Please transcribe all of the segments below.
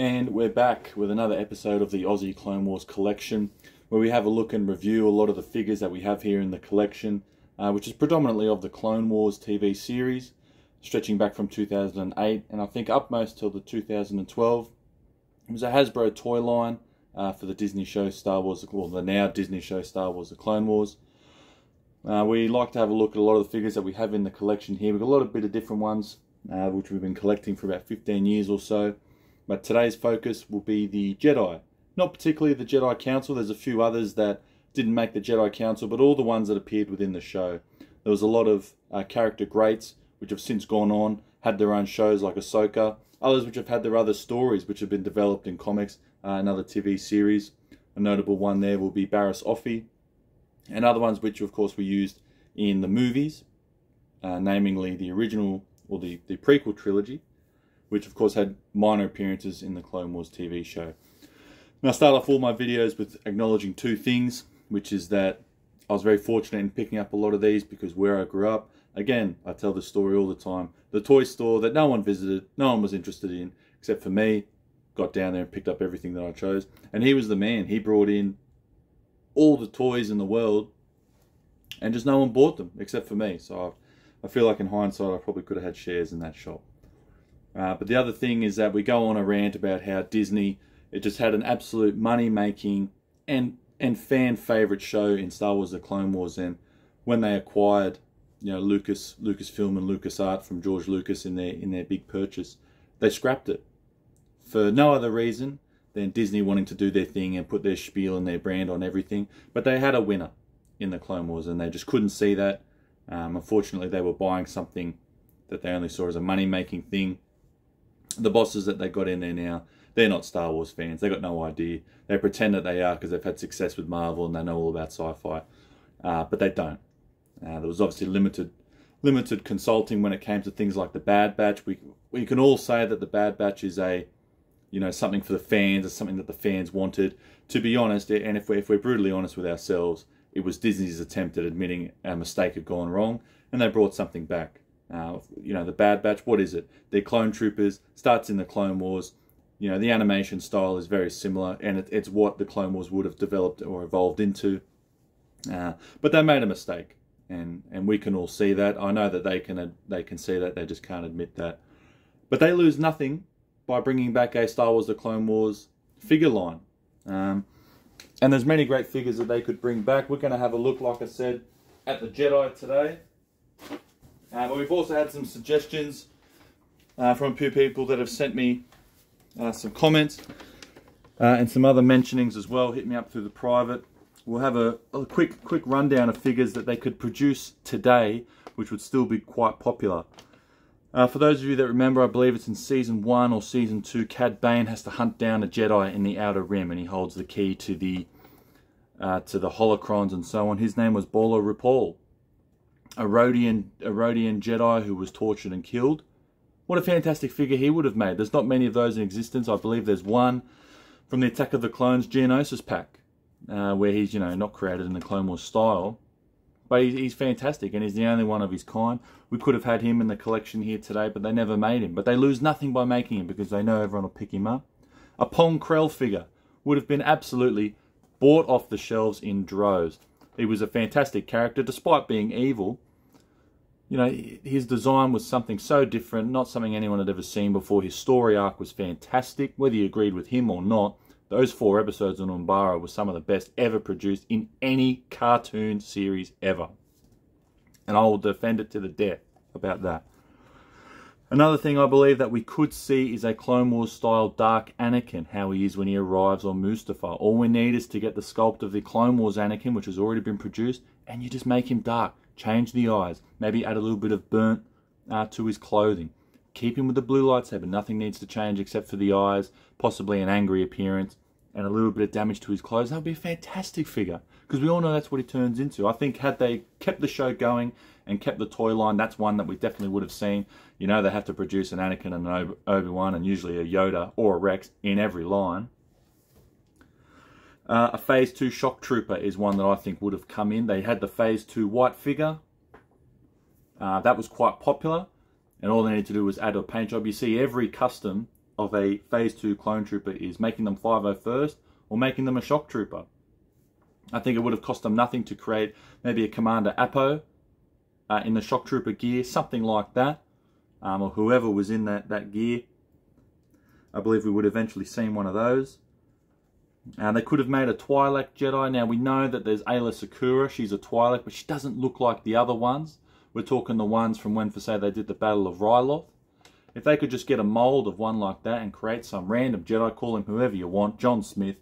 And we're back with another episode of the Aussie Clone Wars collection, where we have a look and review a lot of the figures that we have here in the collection, uh, which is predominantly of the Clone Wars TV series, stretching back from 2008 and I think up most till the 2012. It was a Hasbro toy line uh, for the Disney show Star Wars, well, the now Disney show Star Wars The Clone Wars. Uh, we like to have a look at a lot of the figures that we have in the collection here. We've got a lot of bit of different ones, uh, which we've been collecting for about 15 years or so. But today's focus will be the Jedi. Not particularly the Jedi Council, there's a few others that didn't make the Jedi Council, but all the ones that appeared within the show. There was a lot of uh, character greats, which have since gone on, had their own shows like Ahsoka, others which have had their other stories which have been developed in comics, uh, another TV series. A notable one there will be Barriss Offee, and other ones which of course were used in the movies, uh, namely the original or the, the prequel trilogy, which of course had minor appearances in the Clone Wars TV show. Now I start off all my videos with acknowledging two things, which is that I was very fortunate in picking up a lot of these because where I grew up, again, I tell this story all the time, the toy store that no one visited, no one was interested in, except for me, got down there and picked up everything that I chose. And he was the man. He brought in all the toys in the world and just no one bought them except for me. So I, I feel like in hindsight, I probably could have had shares in that shop. Uh, but the other thing is that we go on a rant about how Disney, it just had an absolute money-making and and fan favorite show in Star Wars: The Clone Wars. And when they acquired, you know, Lucas, Lucasfilm, and LucasArt from George Lucas in their in their big purchase, they scrapped it for no other reason than Disney wanting to do their thing and put their spiel and their brand on everything. But they had a winner in the Clone Wars, and they just couldn't see that. Um, unfortunately, they were buying something that they only saw as a money-making thing. The bosses that they got in there now, they're not Star Wars fans. They got no idea. They pretend that they are because they've had success with Marvel and they know all about sci-fi, uh, but they don't. Uh, there was obviously limited limited consulting when it came to things like the Bad Batch. We we can all say that the Bad Batch is a you know something for the fans, or something that the fans wanted. To be honest, and if we're, if we're brutally honest with ourselves, it was Disney's attempt at admitting a mistake had gone wrong, and they brought something back. Uh, you know, the Bad Batch, what is it? They're clone troopers, starts in the Clone Wars. You know, the animation style is very similar, and it, it's what the Clone Wars would have developed or evolved into. Uh, but they made a mistake, and and we can all see that. I know that they can they can see that. They just can't admit that. But they lose nothing by bringing back a Star Wars: The Clone Wars figure line. Um, and there's many great figures that they could bring back. We're going to have a look, like I said, at the Jedi today. Uh, but we've also had some suggestions uh, from a few people that have sent me uh, some comments uh, and some other mentionings as well. Hit me up through the private. We'll have a, a quick quick rundown of figures that they could produce today, which would still be quite popular. Uh, for those of you that remember, I believe it's in Season 1 or Season 2, Cad Bane has to hunt down a Jedi in the Outer Rim and he holds the key to the uh, to the holocrons and so on. His name was Bolla Ropal, a Rodian, a Rodian Jedi who was tortured and killed. What a fantastic figure he would have made. There's not many of those in existence. I believe there's one from the Attack of the Clones Geonosis pack, uh, where he's, you know, not created in the Clone Wars style, but he's fantastic and he's the only one of his kind. We could have had him in the collection here today, but they never made him. But they lose nothing by making him because they know everyone will pick him up. A Pong Krell figure would have been absolutely bought off the shelves in droves. He was a fantastic character despite being evil. You know, his design was something so different, not something anyone had ever seen before. His story arc was fantastic, whether you agreed with him or not. Those four episodes on Umbara were some of the best ever produced in any cartoon series ever. And I will defend it to the death about that. Another thing I believe that we could see is a Clone Wars style Dark Anakin, how he is when he arrives on Mustafar. All we need is to get the sculpt of the Clone Wars Anakin, which has already been produced, and you just make him dark. Change the eyes, maybe add a little bit of burnt uh, to his clothing. Keep him with the blue lightsaber. Nothing needs to change except for the eyes, possibly an angry appearance, and a little bit of damage to his clothes. That would be a fantastic figure because we all know that's what he turns into. I think had they kept the show going and kept the toy line, that's one that we definitely would have seen. You know, they have to produce an Anakin and an Obi-Wan and usually a Yoda or a Rex in every line. Uh, a Phase 2 Shock Trooper is one that I think would have come in. They had the Phase 2 white figure. Uh, that was quite popular and all they needed to do was add a paint job. You see every custom of a Phase 2 clone trooper is making them 501st or making them a shock trooper. I think it would have cost them nothing to create maybe a Commander Appo uh, in the shock trooper gear, something like that, um, or whoever was in that, that gear. I believe we would eventually seen one of those. Uh, they could have made a Twi'lek Jedi. Now we know that there's Aayla Secura. She's a Twi'lek, but she doesn't look like the other ones. We're talking the ones from when, for say, they did the Battle of Ryloth. If they could just get a mold of one like that and create some random Jedi, call him whoever you want, John Smith,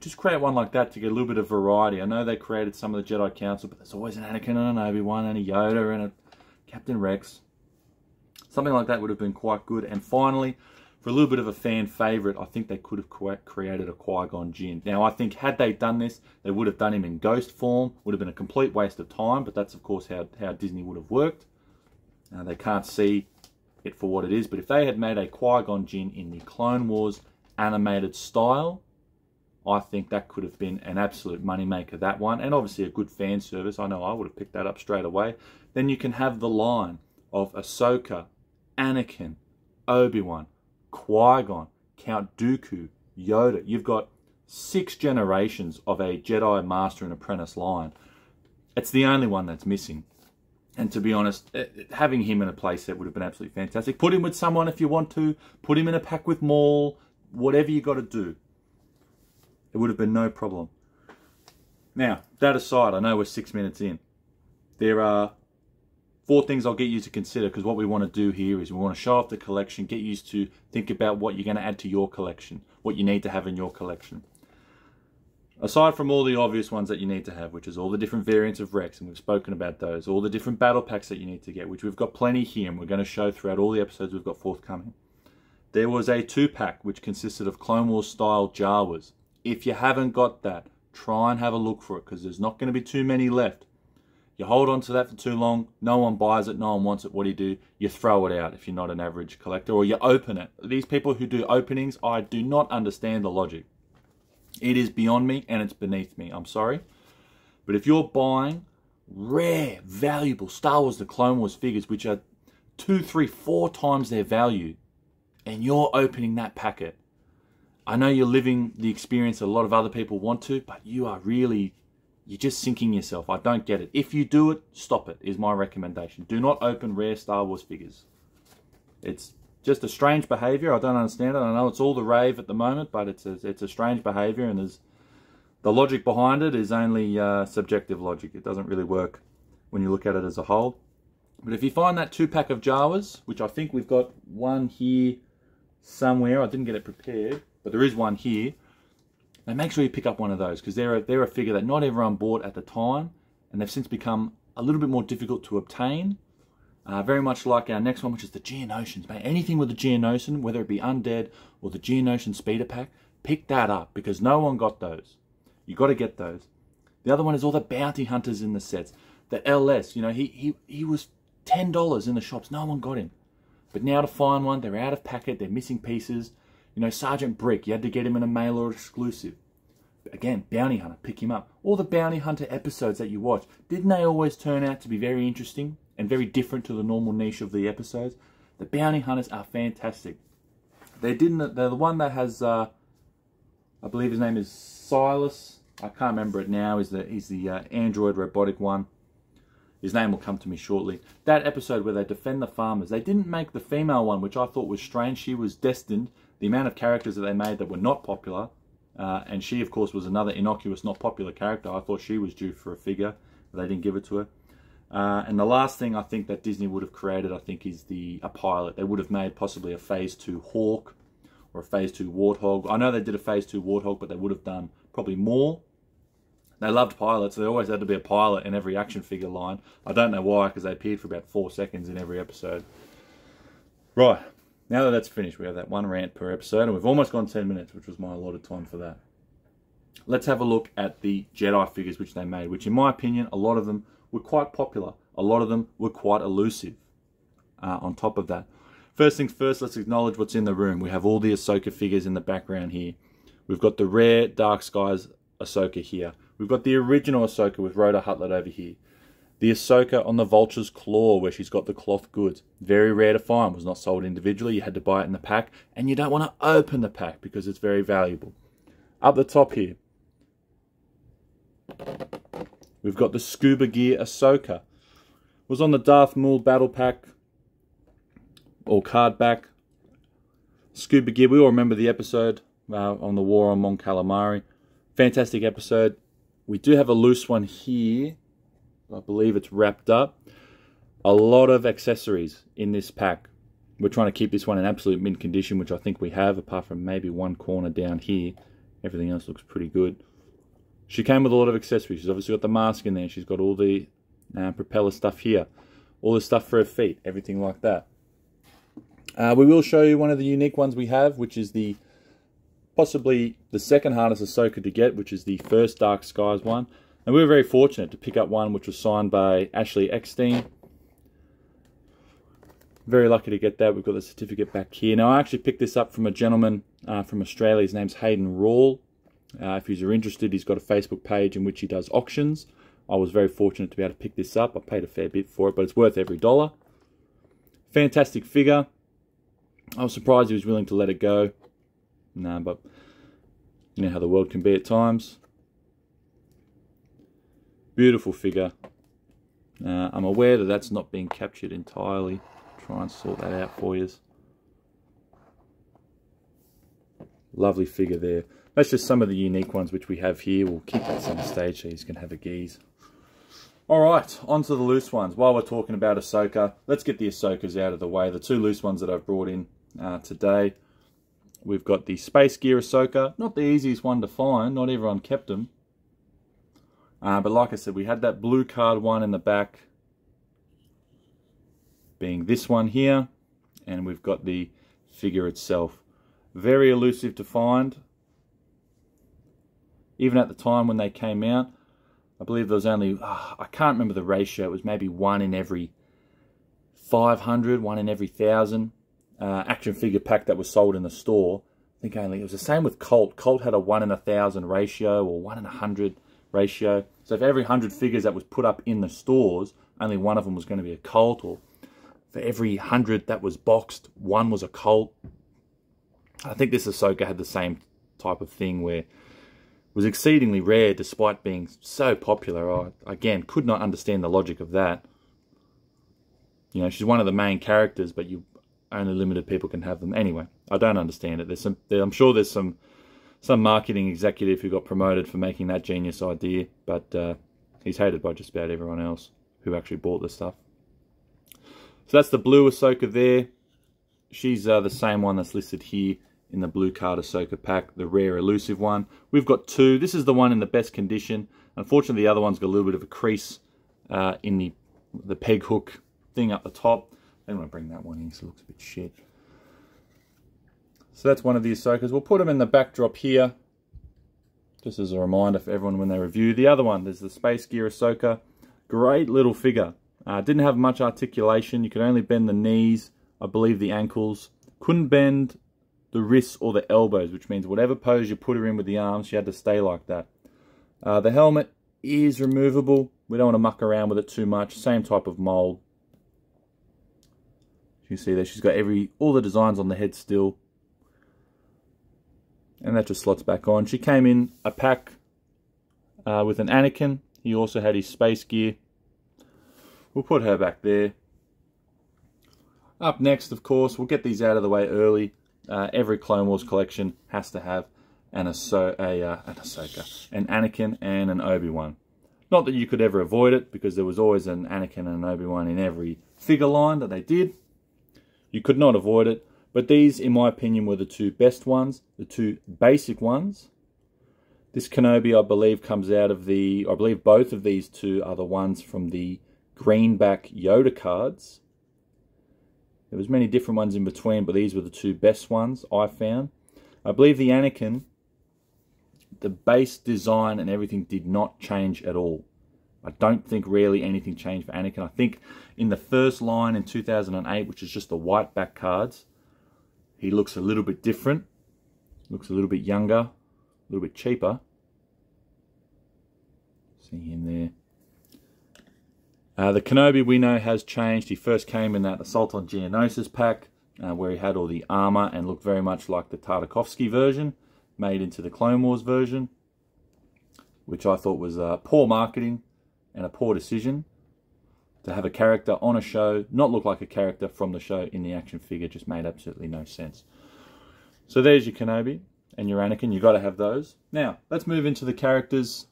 just create one like that to get a little bit of variety. I know they created some of the Jedi Council, but there's always an Anakin and an Obi-Wan and a Yoda and a Captain Rex. Something like that would have been quite good. And finally, for a little bit of a fan favourite, I think they could have created a Qui-Gon Jinn. Now, I think had they done this, they would have done him in ghost form. Would have been a complete waste of time, but that's, of course, how, how Disney would have worked. Uh, they can't see it for what it is. But if they had made a Qui-Gon Jinn in the Clone Wars animated style, I think that could have been an absolute moneymaker, that one. And obviously a good fan service. I know I would have picked that up straight away. Then you can have the line of Ahsoka, Anakin, Obi-Wan, Qui-Gon, Count Dooku, Yoda. You've got six generations of a Jedi Master and Apprentice line. It's the only one that's missing. And to be honest, eh, having him in a playset would have been absolutely fantastic. Put him with someone if you want to. Put him in a pack with Maul. Whatever you got to do. It would have been no problem. Now, that aside, I know we're six minutes in. There are four things I'll get you to consider because what we want to do here is we want to show off the collection, get used to think about what you're going to add to your collection, what you need to have in your collection. Aside from all the obvious ones that you need to have, which is all the different variants of Rex, and we've spoken about those, all the different battle packs that you need to get, which we've got plenty here, and we're going to show throughout all the episodes we've got forthcoming. There was a two-pack which consisted of Clone Wars style Jawas. If you haven't got that, try and have a look for it because there's not going to be too many left. You hold on to that for too long, no one buys it, no one wants it. What do you do? You throw it out if you're not an average collector, or you open it. These people who do openings, I do not understand the logic. It is beyond me and it's beneath me. I'm sorry. But if you're buying rare, valuable Star Wars The Clone Wars figures, which are two, three, four times their value, and you're opening that packet, I know you're living the experience a lot of other people want to, but you are really you're just sinking yourself. I don't get it. If you do it, stop it, is my recommendation. Do not open rare Star Wars figures. It's just a strange behavior. I don't understand it. I know it's all the rave at the moment, but it's a, it's a strange behavior, and there's the logic behind it is only uh, subjective logic. It doesn't really work when you look at it as a whole. But if you find that two pack of Jawas, which I think we've got one here somewhere, I didn't get it prepared, but there is one here now make sure you pick up one of those because they're a, they're a figure that not everyone bought at the time and they've since become a little bit more difficult to obtain. Uh, very much like our next one, which is the Geonosians. Man, anything with the Geonosian, whether it be Undead or the Geonosian Speeder Pack, pick that up because no one got those. You got to get those. The other one is all the bounty hunters in the sets. The LS, you know, he, he, he was $10 in the shops. No one got him. But now to find one, they're out of packet, they're missing pieces. You know, Sergeant Brick, you had to get him in a mail or exclusive. Again, Bounty Hunter, pick him up. All the Bounty Hunter episodes that you watch, didn't they always turn out to be very interesting and very different to the normal niche of the episodes? The Bounty Hunters are fantastic. They didn't. They're the one that has, uh, I believe his name is Silas. I can't remember it now. He's the he's the uh, android robotic one. His name will come to me shortly. That episode where they defend the farmers. They didn't make the female one, which I thought was strange. She was destined the amount of characters that they made that were not popular, uh, and she, of course, was another innocuous, not popular character. I thought she was due for a figure, they didn't give it to her. Uh, and the last thing I think that Disney would have created, I think, is the a pilot. They would have made possibly a Phase 2 Hawk or a Phase 2 Warthog. I know they did a Phase 2 Warthog, but they would have done probably more. They loved pilots. There always had to be a pilot in every action figure line. I don't know why, because they appeared for about four seconds in every episode. Right, now that that's finished, we have that one rant per episode, and we've almost gone 10 minutes, which was my allotted time for that. Let's have a look at the Jedi figures which they made, which in my opinion, a lot of them were quite popular. A lot of them were quite elusive uh, on top of that. First things first, let's acknowledge what's in the room. We have all the Ahsoka figures in the background here. We've got the rare Dark Skies Ahsoka here. We've got the original Ahsoka with Rotta Huttlet over here. The Ahsoka on the Vulture's Claw, where she's got the cloth goods. Very rare to find. Was not sold individually. You had to buy it in the pack. And you don't want to open the pack because it's very valuable. Up the top here, we've got the Scuba Gear Ahsoka. Was on the Darth Maul Battle Pack or card back. Scuba Gear, we all remember the episode uh, on the war on Mon Calamari. Fantastic episode. We do have a loose one here. I believe it's wrapped up. A lot of accessories in this pack. We're trying to keep this one in absolute mint condition, which I think we have, apart from maybe one corner down here. Everything else looks pretty good. She came with a lot of accessories. She's obviously got the mask in there. She's got all the uh, propeller stuff here. All the stuff for her feet. Everything like that. Uh, we will show you one of the unique ones we have, which is the possibly the second hardest Ahsoka to get, which is the first Dark Skies one. And we were very fortunate to pick up one which was signed by Ashley Eckstein. Very lucky to get that. We've got the certificate back here. Now, I actually picked this up from a gentleman uh, from Australia. His name's Hayden Rawl. Uh, if you're interested, he's got a Facebook page in which he does auctions. I was very fortunate to be able to pick this up. I paid a fair bit for it, but it's worth every dollar. Fantastic figure. I was surprised he was willing to let it go. Nah, but you know how the world can be at times. Beautiful figure. Uh, I'm aware that that's not being captured entirely. Try and sort that out for you. Lovely figure there. That's just some of the unique ones which we have here. We'll keep that center stage so you can have a geese. Alright, on to the loose ones. While we're talking about Ahsoka, let's get the Ahsokas out of the way. The two loose ones that I've brought in uh, today. We've got the Space Gear Ahsoka. Not the easiest one to find. Not everyone kept them. Uh, but like I said, we had that blue card one in the back. Being this one here. And we've got the figure itself. Very elusive to find. Even at the time when they came out. I believe there was only, oh, I can't remember the ratio. It was maybe one in every 500, one in every 1,000 uh, action figure pack that was sold in the store. I think only it was the same with Colt. Colt had a one in a thousand ratio or one in a hundred ratio. So for every hundred figures that was put up in the stores, only one of them was going to be a Colt. Or for every hundred that was boxed, one was a Colt. I think this Ahsoka had the same type of thing where it was exceedingly rare despite being so popular. I, again, could not understand the logic of that. You know, she's one of the main characters, but you only limited people can have them. Anyway, I don't understand it. There's some. There, I'm sure there's some some marketing executive who got promoted for making that genius idea, but uh, he's hated by just about everyone else who actually bought this stuff. So that's the blue Ahsoka there. She's uh, the same one that's listed here in the blue card Ahsoka pack, the rare elusive one. We've got two. This is the one in the best condition. Unfortunately, the other one's got a little bit of a crease uh, in the the peg hook thing up the top. I don't want to bring that one in because it looks a bit shit. So that's one of the Ahsokas. We'll put them in the backdrop here. Just as a reminder for everyone when they review. The other one, there's the Space Gear Ahsoka. Great little figure. Uh, didn't have much articulation. You could only bend the knees, I believe the ankles. Couldn't bend the wrists or the elbows, which means whatever pose you put her in with the arms, she had to stay like that. Uh, the helmet is removable. We don't want to muck around with it too much. Same type of mold. You see there, she's got every all the designs on the head still. And that just slots back on. She came in a pack uh, with an Anakin. He also had his space gear. We'll put her back there. Up next, of course, we'll get these out of the way early. Uh, every Clone Wars collection has to have an, a, uh, an Ahsoka, an Anakin and an Obi-Wan. Not that you could ever avoid it, because there was always an Anakin and an Obi-Wan in every figure line that they did. You could not avoid it. But these, in my opinion, were the two best ones, the two basic ones. This Kenobi, I believe, comes out of the... I believe both of these two are the ones from the greenback Yoda cards. There was many different ones in between, but these were the two best ones I found. I believe the Anakin, the base design and everything did not change at all. I don't think really anything changed for Anakin. I think in the first line in 2008, which is just the white back cards, he looks a little bit different. Looks a little bit younger, a little bit cheaper. See him there. Uh, the Kenobi we know has changed. He first came in that Assault on Geonosis pack, uh, where he had all the armor and looked very much like the Tartakovsky version, made into the Clone Wars version, which I thought was uh, poor marketing and a poor decision to have a character on a show not look like a character from the show in the action figure just made absolutely no sense. So there's your Kenobi and your Anakin. You've got to have those. Now, let's move into the characters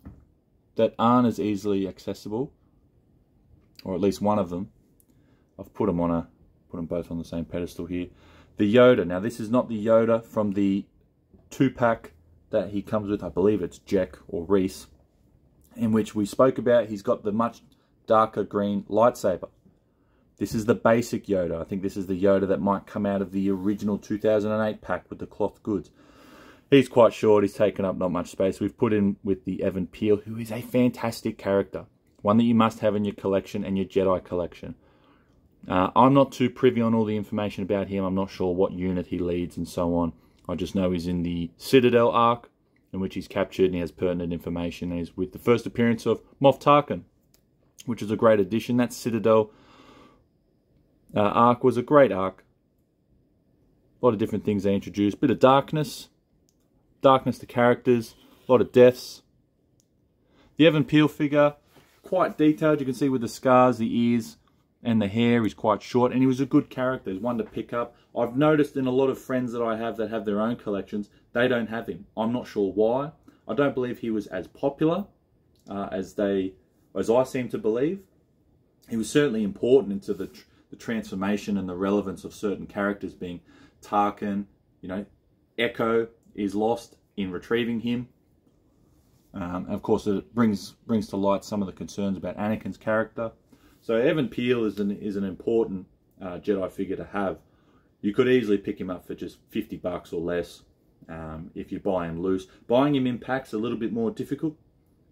that aren't as easily accessible, or at least one of them. I've put them on a, put them both on the same pedestal here. The Yoda. Now, this is not the Yoda from the two-pack that he comes with. I believe it's Jack or Reese, in which we spoke about. He's got the much darker green lightsaber. This is the basic Yoda. I think this is the Yoda that might come out of the original 2008 pack with the cloth goods. He's quite short. He's taken up not much space. We've put in with the Even Piell, who is a fantastic character. One that you must have in your collection and your Jedi collection. Uh, I'm not too privy on all the information about him. I'm not sure what unit he leads and so on. I just know he's in the Citadel arc, in which he's captured and he has pertinent information. And he's with the first appearance of Moff Tarkin, which is a great addition. That Citadel uh, arc was a great arc. A lot of different things they introduced. Bit of darkness, darkness to characters, a lot of deaths. The Even Piell figure, quite detailed. You can see with the scars, the ears, and the hair. He's quite short, and he was a good character. He's one to pick up. I've noticed in a lot of friends that I have that have their own collections, they don't have him. I'm not sure why. I don't believe he was as popular uh, as they, as I seem to believe. He was certainly important into the tr the transformation and the relevance of certain characters being Tarkin, you know, Echo, is lost in retrieving him. Um, of course, it brings brings to light some of the concerns about Anakin's character. So Even Piell is an is an important uh, Jedi figure to have. You could easily pick him up for just fifty bucks or less um, if you buy him loose. Buying him in packs a little bit more difficult.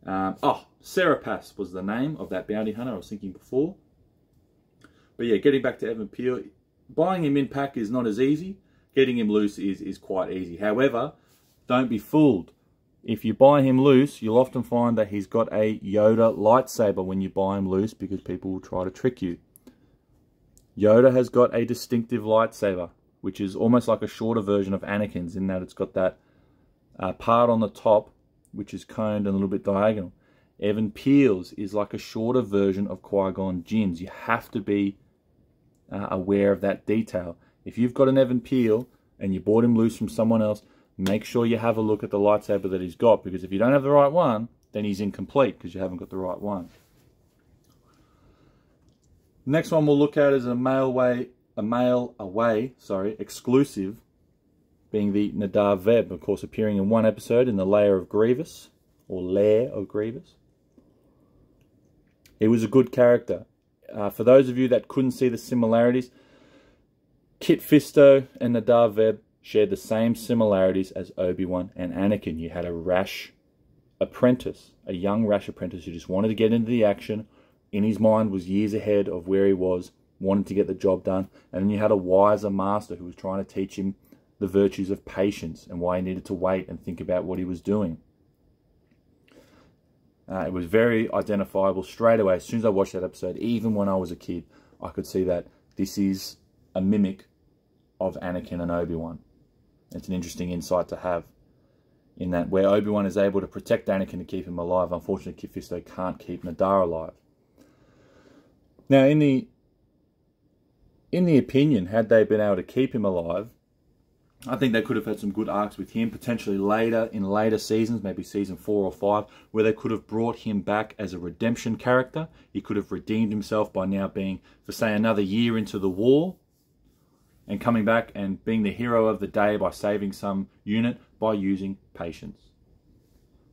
Um, oh, Seripas was the name of that bounty hunter I was thinking before. But yeah, getting back to Even Piell, buying him in pack is not as easy getting him loose is, is quite easy. However, don't be fooled. If you buy him loose, you'll often find that he's got a Yoda lightsaber when you buy him loose because people will try to trick you. Yoda has got a distinctive lightsaber, which is almost like a shorter version of Anakin's in that it's got that uh, part on the top, which is coned and a little bit diagonal. Even Piell's is like a shorter version of Qui-Gon Jinn's. You have to be uh, aware of that detail. If you've got an Even Piell and you bought him loose from someone else, make sure you have a look at the lightsaber that he's got because if you don't have the right one, then he's incomplete because you haven't got the right one. Next one we'll look at is a mail way, a mail away, sorry, exclusive, being the Nahdar Vebb, of course, appearing in one episode in the Lair of Grievous or Lair of Grievous. He was a good character. Uh, for those of you that couldn't see the similarities, Kit Fisto and Nahdar Vebb shared the same similarities as Obi-Wan and Anakin. You had a rash apprentice, a young rash apprentice who just wanted to get into the action. In his mind was years ahead of where he was, wanted to get the job done. And then you had a wiser master who was trying to teach him the virtues of patience and why he needed to wait and think about what he was doing. Uh, it was very identifiable straight away. As soon as I watched that episode, even when I was a kid, I could see that this is a mimic of Anakin and Obi-Wan. It's an interesting insight to have in that where Obi-Wan is able to protect Anakin to keep him alive, unfortunately Kit Fisto can't keep Nahdar alive. Now in the in the opinion, had they been able to keep him alive, I think they could have had some good arcs with him, potentially later in later seasons, maybe season four or five, where they could have brought him back as a redemption character. He could have redeemed himself by now being, for say, another year into the war, and coming back and being the hero of the day by saving some unit by using patience.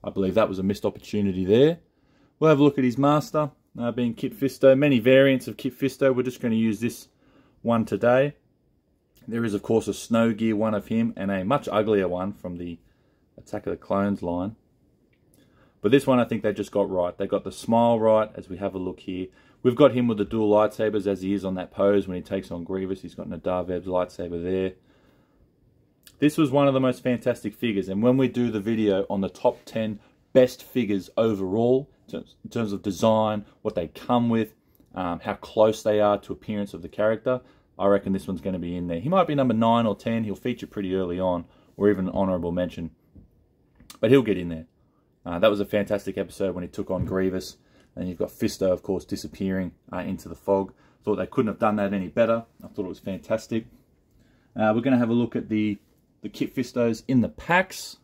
I believe that was a missed opportunity there. We'll have a look at his master, uh, being Kit Fisto. Many variants of Kit Fisto. We're just going to use this one today. There is, of course, a Snow Gear one of him and a much uglier one from the Attack of the Clones line. But this one I think they just got right. They got the smile right as we have a look here. We've got him with the dual lightsabers as he is on that pose when he takes on Grievous. He's got Vebb's lightsaber there. This was one of the most fantastic figures. And when we do the video on the top 10 best figures overall, in terms of design, what they come with, um, how close they are to appearance of the character, I reckon this one's going to be in there. He might be number 9 or 10. He'll feature pretty early on, or even an honourable mention. But he'll get in there. Uh, that was a fantastic episode when he took on Grievous. And you've got Fisto, of course, disappearing uh, into the fog. Thought they couldn't have done that any better. I thought it was fantastic. Uh, we're going to have a look at the, the Kit Fistos in the packs.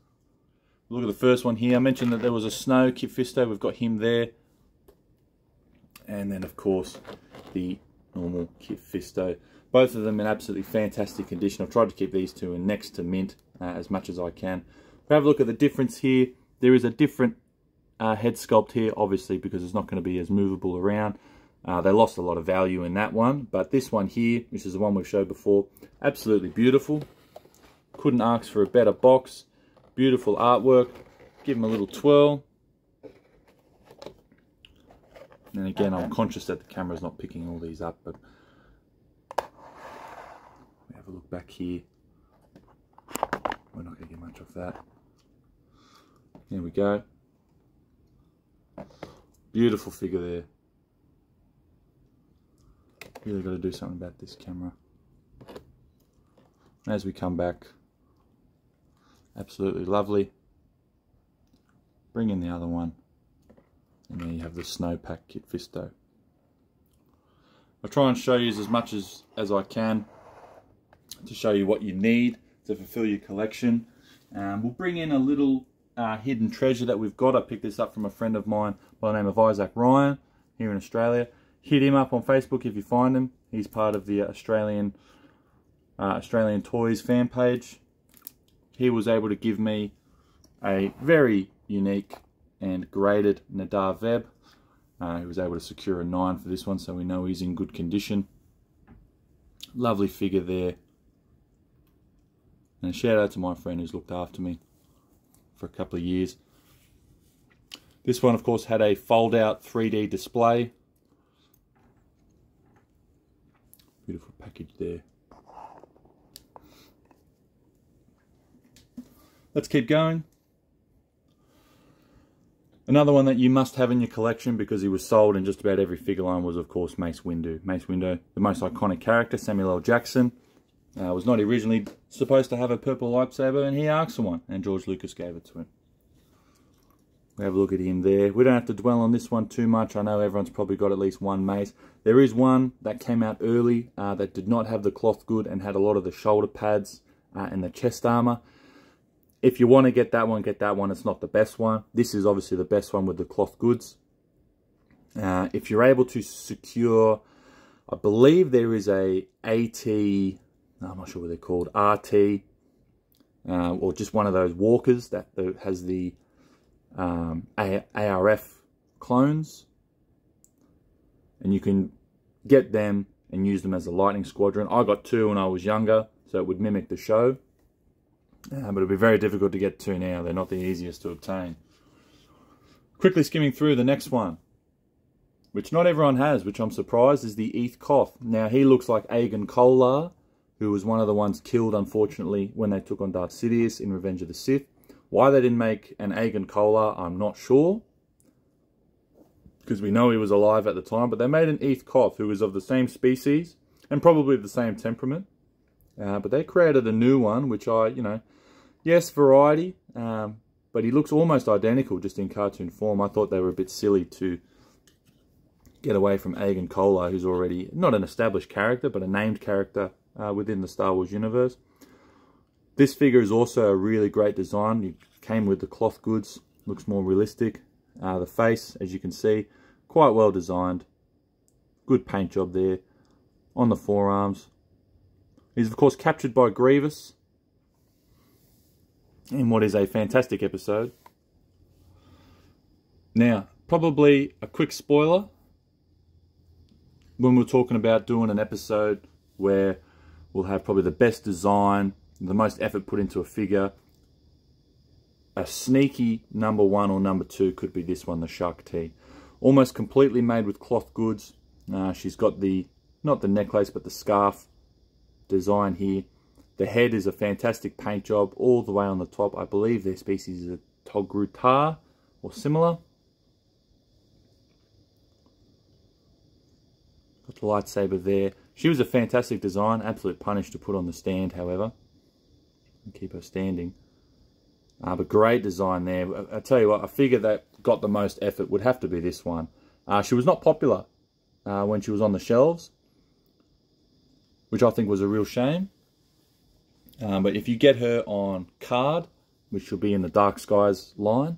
Look at the first one here. I mentioned that there was a Snow Kit Fisto. We've got him there. And then, of course, the normal Kit Fisto. Both of them in absolutely fantastic condition. I've tried to keep these two in next to mint uh, as much as I can. We have a look at the difference here. There is a different uh, head sculpt here, obviously, because it's not going to be as movable around. Uh, they lost a lot of value in that one, but this one here, which is the one we've showed before, absolutely beautiful. Couldn't ask for a better box. Beautiful artwork. Give them a little twirl. And again, I'm conscious that the camera's not picking all these up, but a look back here. We're not going to get much of that. There we go. Beautiful figure there. Really got to do something about this camera. As we come back, absolutely lovely. Bring in the other one. And there you have the Snowpack Kit Fisto. I'll try and show you as much as, as I can to show you what you need to fulfill your collection. Um, we'll bring in a little uh, hidden treasure that we've got. I picked this up from a friend of mine by the name of Isaac Ryan here in Australia. Hit him up on Facebook if you find him. He's part of the Australian uh, Australian Toys fan page. He was able to give me a very unique and graded Nahdar Vebb. Uh, he was able to secure a 9 for this one, so we know he's in good condition. Lovely figure there. And a shout out to my friend who's looked after me for a couple of years. This one, of course, had a fold-out 3D display. Beautiful package there. Let's keep going. Another one that you must have in your collection because he was sold in just about every figure line was, of course, Mace Windu. Mace Windu, the most iconic character, Samuel L. Jackson. Uh, was not originally supposed to have a purple lightsaber, and he asked for one, and George Lucas gave it to him. We have a look at him there. We don't have to dwell on this one too much. I know everyone's probably got at least one mace. There is one that came out early uh, that did not have the cloth good and had a lot of the shoulder pads uh, and the chest armor. If you want to get that one, get that one. It's not the best one. This is obviously the best one with the cloth goods. Uh, if you're able to secure, I believe there is a AT I'm not sure what they're called, RT, uh, or just one of those walkers that has the um, ARF clones. And you can get them and use them as a lightning squadron. I got two when I was younger, so it would mimic the show. Uh, but it'll be very difficult to get two now. They're not the easiest to obtain. Quickly skimming through the next one, which not everyone has, which I'm surprised, is the Eeth Koth. Now, he looks like Agen Kolar, who was one of the ones killed, unfortunately, when they took on Darth Sidious in Revenge of the Sith. Why they didn't make an Agen Kolar, I'm not sure. Because we know he was alive at the time. But they made an Eeth Koth, who is of the same species and probably the same temperament. Uh, but they created a new one, which I, you know, yes, variety. Um, but he looks almost identical just in cartoon form. I thought they were a bit silly to get away from Agen Kolar, who's already not an established character, but a named character uh, within the Star Wars universe. This figure is also a really great design. It came with the cloth goods, looks more realistic. Uh, the face, as you can see, quite well designed. Good paint job there on the forearms. He's of course captured by Grievous in what is a fantastic episode. Now, probably a quick spoiler when we're talking about doing an episode where will have probably the best design, the most effort put into a figure. A sneaky number one or number two could be this one, the Shaak Ti. Almost completely made with cloth goods. Uh, she's got the, not the necklace, but the scarf design here. The head is a fantastic paint job all the way on the top. I believe their species is a Togruta or similar. Got the lightsaber there. She was a fantastic design. Absolute punish to put on the stand, however. Keep her standing. Uh, but great design there. I, I, tell you what, a figure that got the most effort would have to be this one. Uh, she was not popular uh, when she was on the shelves, which I think was a real shame. Um, but if you get her on card, which will be in the Dark Skies line,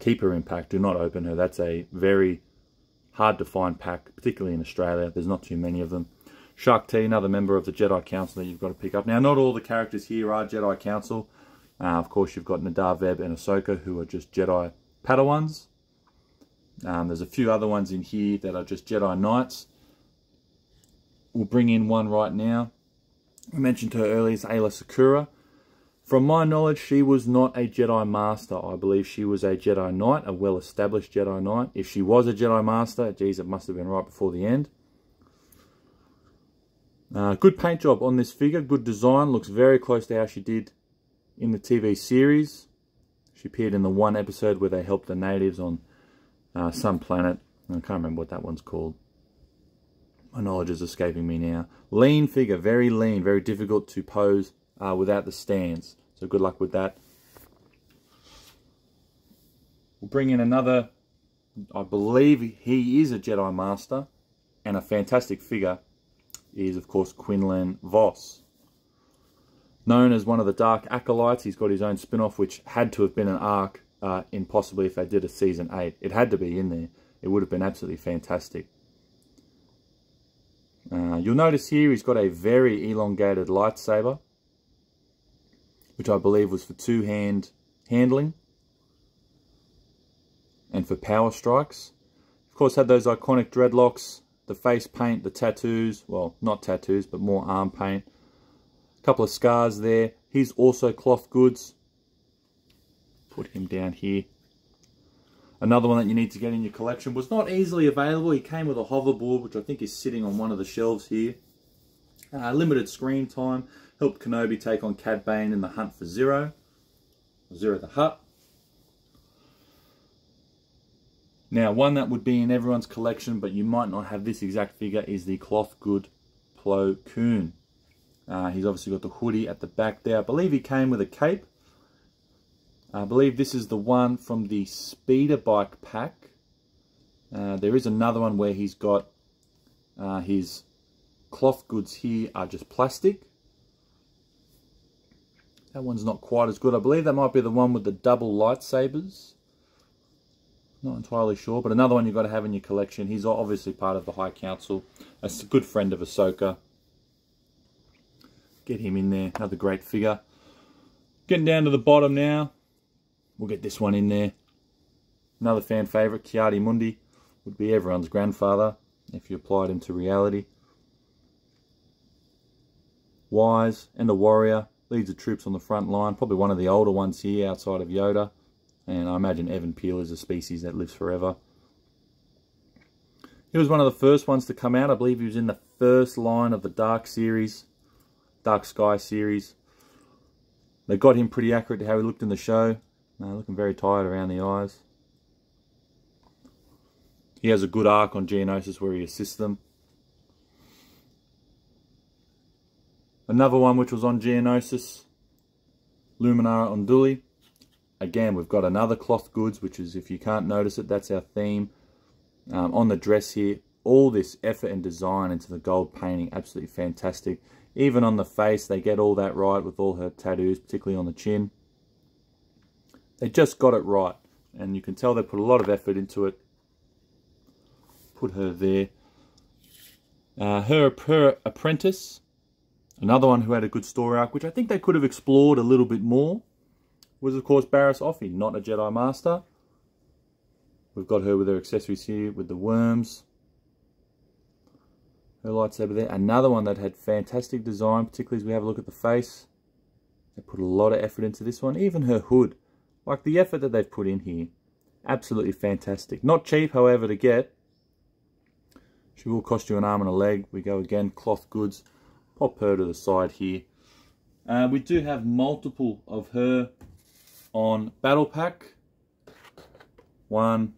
keep her in pack. Do not open her. That's a very hard to find pack, particularly in Australia. There's not too many of them. Shaak Ti, another member of the Jedi Council that you've got to pick up. Now, not all the characters here are Jedi Council. Uh, of course, you've got Nahdar Vebb and Ahsoka, who are just Jedi Padawans. Um, there's a few other ones in here that are just Jedi Knights. We'll bring in one right now. We mentioned her earlier, it's Aayla Secura. From my knowledge, she was not a Jedi Master. I believe she was a Jedi Knight, a well-established Jedi Knight. If she was a Jedi Master, geez, it must have been right before the end. Uh, good paint job on this figure, good design, looks very close to how she did in the TV series. She appeared in the one episode where they helped the natives on uh, some planet. I can't remember what that one's called. My knowledge is escaping me now. Lean figure, very lean, very difficult to pose uh, without the stands. So good luck with that. We'll bring in another, I believe he is a Jedi Master, and a fantastic figure is, of course, Quinlan Vos. Known as one of the Dark Acolytes, he's got his own spin-off, which had to have been an arc uh, in possibly if they did a Season 8. It had to be in there. It would have been absolutely fantastic. Uh, you'll notice here he's got a very elongated lightsaber, which I believe was for two-hand handling and for power strikes. Of course, had those iconic dreadlocks, the face paint, the tattoos, well, not tattoos, but more arm paint. A couple of scars there. He's also cloth goods. Put him down here. Another one that you need to get in your collection was not easily available. He came with a hoverboard, which I think is sitting on one of the shelves here. Uh, limited screen time. Helped Kenobi take on Cad Bane in the hunt for Ziro. Ziro the Hutt. Now, one that would be in everyone's collection, but you might not have this exact figure, is the Cloth Good Plo Koon. Uh, he's obviously got the hoodie at the back there. I believe he came with a cape. I believe this is the one from the speeder bike pack. Uh, there is another one where he's got uh, his cloth goods here are just plastic. That one's not quite as good. I believe that might be the one with the double lightsabers. Not entirely sure, but another one you've got to have in your collection. He's obviously part of the High Council. A good friend of Ahsoka. Get him in there. Another great figure. Getting down to the bottom now. We'll get this one in there. Another fan favourite, Ki-Adi-Mundi. Would be everyone's grandfather if you applied him to reality. Wise and a warrior. Leads the troops on the front line. Probably one of the older ones here outside of Yoda. And I imagine Even Piell is a species that lives forever. He was one of the first ones to come out. I believe he was in the first line of the Dark series, Dark Sky series. They got him pretty accurate to how he looked in the show. Uh, looking very tired around the eyes. He has a good arc on Geonosis where he assists them. Another one which was on Geonosis, Luminara Unduli. Again, we've got another cloth goods, which is, if you can't notice it, that's our theme. Um, on the dress here, all this effort and design into the gold painting, absolutely fantastic. Even on the face, they get all that right with all her tattoos, particularly on the chin. They just got it right. And you can tell they put a lot of effort into it. Put her there. Uh, her, her apprentice, another one who had a good story arc, which I think they could have explored a little bit more was of course Barriss Offee, not a Jedi Master. We've got her with her accessories here with the worms. Her lightsaber there. Another one that had fantastic design, particularly as we have a look at the face. They put a lot of effort into this one. Even her hood. Like the effort that they've put in here. Absolutely fantastic. Not cheap, however, to get. She will cost you an arm and a leg. We go again, cloth goods. Pop her to the side here. Uh, we do have multiple of her on Battle Pack. One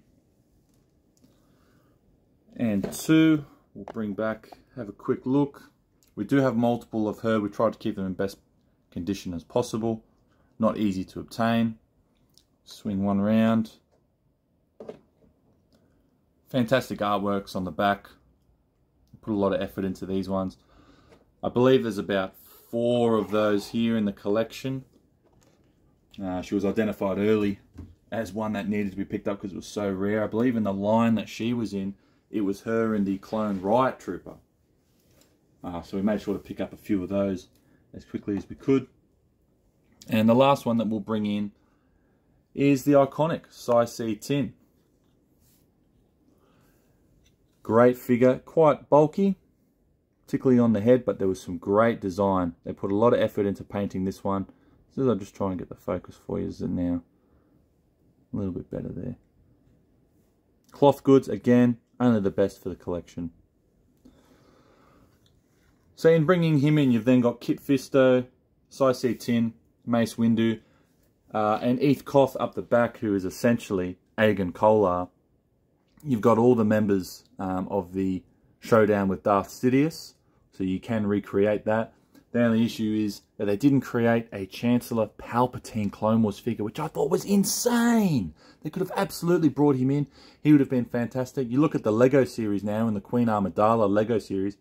and two. we'll bring back, have a quick look. We do have multiple of her. We tried to keep them in best condition as possible. Not easy to obtain. Swing one round. Fantastic artworks on the back. Put a lot of effort into these ones. I believe there's about four of those here in the collection. Uh, she was identified early as one that needed to be picked up because it was so rare. I believe in the line that she was in, it was her and the clone Riot Trooper. Uh, so we made sure to pick up a few of those as quickly as we could. And the last one that we'll bring in is the iconic Saesee Tiin. Great figure, quite bulky, particularly on the head, but there was some great design. They put a lot of effort into painting this one. So I'll just try and get the focus for you it now. A little bit better there. Cloth goods, again, only the best for the collection. So in bringing him in, you've then got Kit Fisto, Saesee Tiin, Mace Windu, uh, and Eeth Koth up the back, who is essentially Agen Kolar. You've got all the members um, of the showdown with Darth Sidious, so you can recreate that. The only issue is that they didn't create a Chancellor Palpatine Clone Wars figure, which I thought was insane. They could have absolutely brought him in. He would have been fantastic. You look at the Lego series now, in the Queen Amidala Lego series,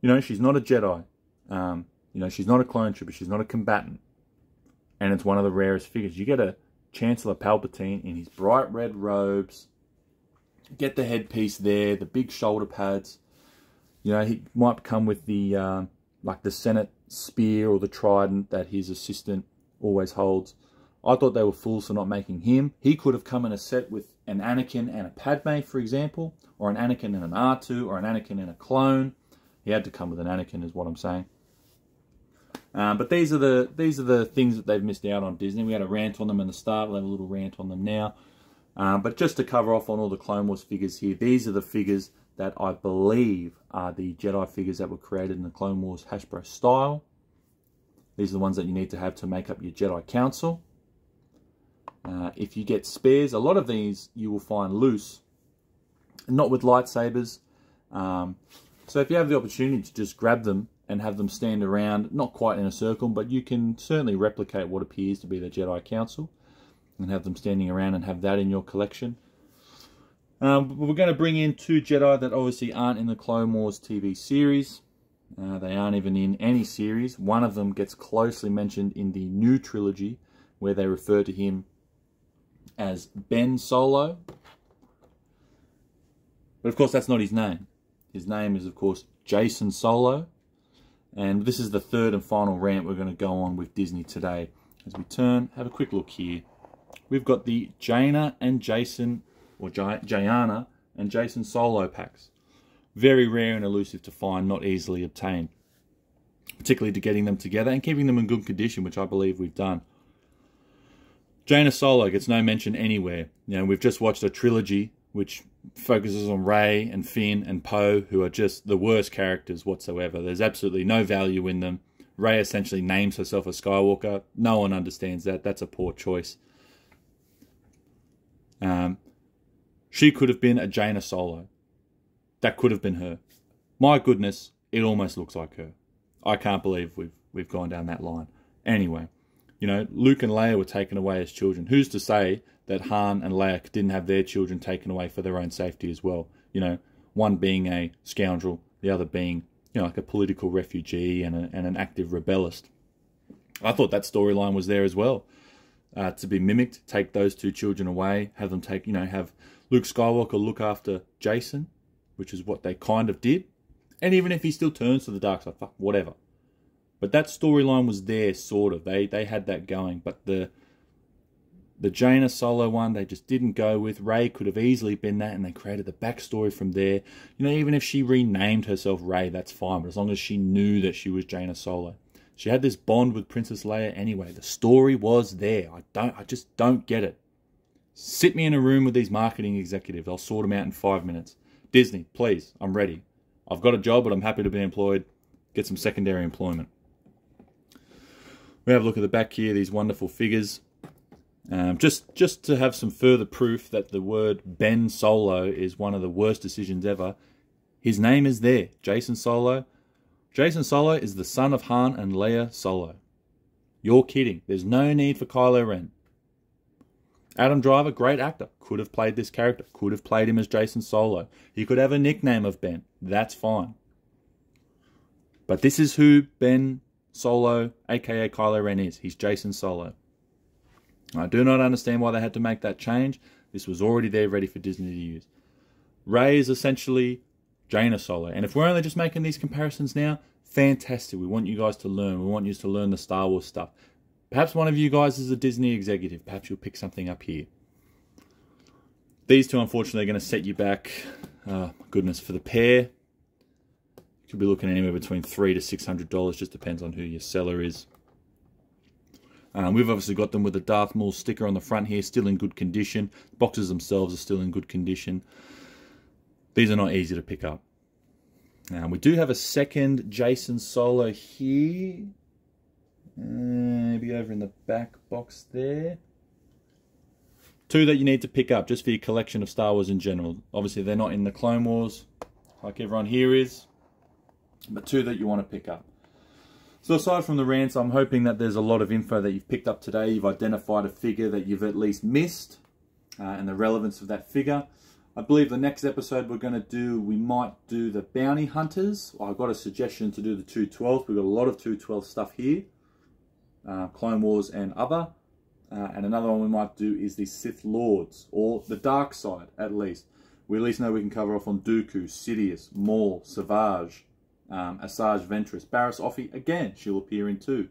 you know, she's not a Jedi. Um, you know, she's not a clone trooper. She's not a combatant. And it's one of the rarest figures. You get a Chancellor Palpatine in his bright red robes. Get the headpiece there, the big shoulder pads. You know, he might come with the... Uh, like the Senate spear or the trident that his assistant always holds. I thought they were fools for not making him. He could have come in a set with an Anakin and a Padme, for example, or an Anakin and an R2, or an Anakin and a clone. He had to come with an Anakin, is what I'm saying. Um, but these are the these are the things that they've missed out on Disney. We had a rant on them in the start. We'll have a little rant on them now. Um, but just to cover off on all the Clone Wars figures here, these are the figures that I believe are the Jedi figures that were created in the Clone Wars Hasbro style. These are the ones that you need to have to make up your Jedi Council. Uh, if you get spares, a lot of these you will find loose, not with lightsabers. Um, so if you have the opportunity to just grab them and have them stand around, not quite in a circle, but you can certainly replicate what appears to be the Jedi Council and have them standing around and have that in your collection. Um, we're going to bring in two Jedi that obviously aren't in the Clone Wars TV series. Uh, they aren't even in any series. One of them gets closely mentioned in the new trilogy, where they refer to him as Ben Solo. But of course, that's not his name. His name is, of course, Jacen Solo. And this is the third and final rant we're going to go on with Disney today. As we turn, have a quick look here. We've got the Jaina and Jacen, or Jayana and Jacen solo packs. Very rare and elusive to find, not easily obtained. Particularly to getting them together and keeping them in good condition, which I believe we've done. Jaina Solo gets no mention anywhere. You know, we've just watched a trilogy which focuses on Rey and Finn and Poe, who are just the worst characters whatsoever. There's absolutely no value in them. Rey essentially names herself a Skywalker. No one understands that. That's a poor choice. Um, she could have been a Jaina Solo. That could have been her. My goodness, it almost looks like her. I can't believe we've we've gone down that line. Anyway, you know, Luke and Leia were taken away as children. Who's to say that Han and Leia didn't have their children taken away for their own safety as well? You know, one being a scoundrel, the other being, you know, like a political refugee and, a, and an active rebellist. I thought that storyline was there as well. Uh, to be mimicked, take those two children away, have them take, you know, have Luke Skywalker look after Jacen, which is what they kind of did. And even if he still turns to the dark side, fuck, whatever. But that storyline was there, sort of. They they had that going. But the the Jaina solo one, they just didn't go with. Rey could have easily been that, and they created the backstory from there. You know, even if she renamed herself Rey, that's fine. But as long as she knew that she was Jaina Solo, she had this bond with Princess Leia anyway. The story was there. I don't. I just don't get it. Sit me in a room with these marketing executives. I'll sort them out in five minutes. Disney, please, I'm ready. I've got a job, but I'm happy to be employed. Get some secondary employment. We have a look at the back here, these wonderful figures. Um, just, just to have some further proof that the word Ben Solo is one of the worst decisions ever, His name is there, Jacen Solo. Jacen Solo is the son of Han and Leia Solo. You're kidding. There's no need for Kylo Ren. Adam Driver, great actor, could have played this character, could have played him as Jacen Solo. He could have a nickname of Ben. That's fine. But this is who Ben Solo, aka Kylo Ren, is. He's Jacen Solo. I do not understand why they had to make that change. This was already there, ready for Disney to use. Rey is essentially Jaina Solo. And if we're only just making these comparisons now, fantastic. We want you guys to learn. We want you to learn the Star Wars stuff. Perhaps one of you guys is a Disney executive. Perhaps you'll pick something up here. These two, unfortunately, are going to set you back. Oh, goodness, for the pair, you could be looking anywhere between three to six hundred dollars. Just depends on who your seller is. Um, we've obviously got them with the Darth Maul sticker on the front here, still in good condition. Boxes themselves are still in good condition. These are not easy to pick up. Now, we do have a second Jacen Solo here. Uh, maybe over in the back box there. Two that you need to pick up just for your collection of Star Wars in general. Obviously, they're not in the Clone Wars like everyone here is. But two that you want to pick up. So aside from the rants, I'm hoping that there's a lot of info that you've picked up today. You've identified a figure that you've at least missed uh, and the relevance of that figure. I believe the next episode we're going to do, we might do the Bounty Hunters. I've got a suggestion to do the 212. We've got a lot of 212 stuff here. Uh, Clone Wars and other. Uh, and another one we might do is the Sith Lords, or the Dark Side, at least. We at least know we can cover off on Dooku, Sidious, Maul, Savage, um, Asajj Ventress, Barriss Offee, again, she'll appear in two.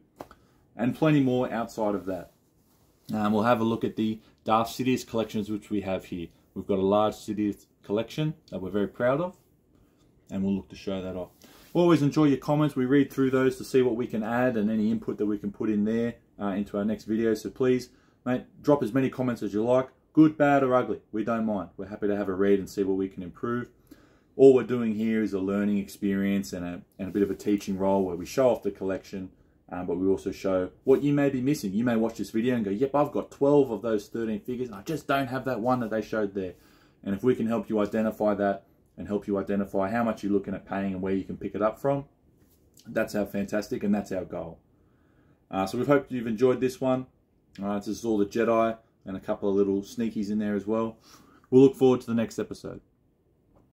And plenty more outside of that. Um, we'll have a look at the Darth Sidious collections which we have here. We've got a large city collection that we're very proud of. And we'll look to show that off. Always enjoy your comments. We read through those to see what we can add and any input that we can put in there uh, into our next video. So please, mate, drop as many comments as you like. Good, bad, or ugly. We don't mind. We're happy to have a read and see what we can improve all we're doing here is a learning experience and a, and a bit of a teaching role where we show off the collection, um, but we also show what you may be missing. You may watch this video and go, yep, I've got 12 of those 13 figures, I just don't have that one that they showed there. And if we can help you identify that and help you identify how much you're looking at paying and where you can pick it up from, that's our fantastic and that's our goal. Uh, so we hope you've enjoyed this one. Uh, this is all the Jedi and a couple of little sneakies in there as well. We'll look forward to the next episode.